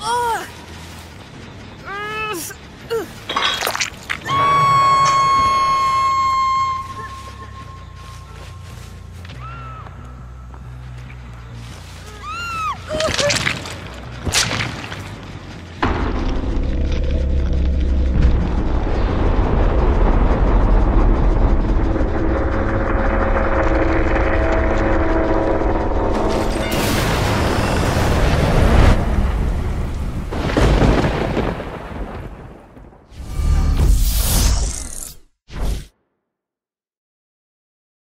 Ugh!